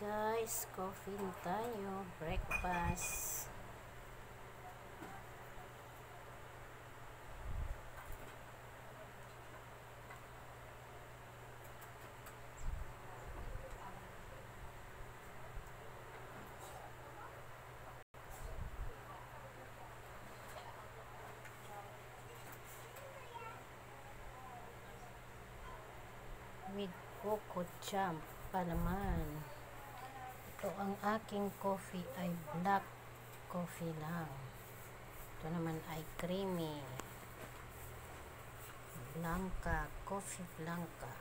guys, coffee na tayo, breakfast. With coco champ pa naman. Ito ang aking coffee ay black coffee lang. Ito naman ay creamy. Blanca, coffee blanca.